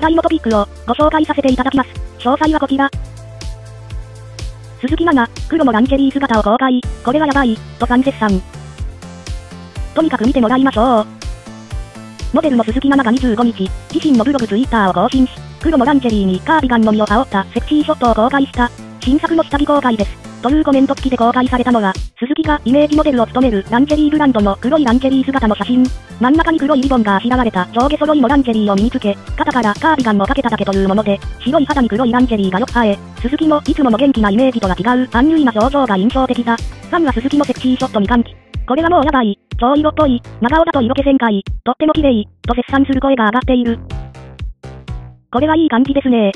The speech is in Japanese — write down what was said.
題のトピックをご紹介させていただきます。詳細はこちら。鈴木奈々、黒のランジェリー姿を公開。これはやばい、とファン絶賛。とにかく見てもらいましょう。モデルの鈴木奈々が25日、自身のブログツイッターを更新し、黒のランジェリーにカーディガンの身を羽織ったセクシーショットを公開した、新作の下着公開です。というコメント付きで公開されたのは、鈴木がイメージモデルを務めるランジェリーブランドの黒いランジェリー姿の写真。真ん中に黒いリボンがあしらわれた上下揃いのランジェリーを身につけ、肩からカーディガンをかけただけというもので、白い肌に黒いランジェリーがよく映え、鈴木のいつもの元気なイメージとは違うアンニュイな表情が印象的だ。ファンは鈴木のセクシーショットに歓喜。これはもうやばい、超色っぽい、真顔だと色気旋回、とっても綺麗、と絶賛する声が上がっている。これはいい感じですね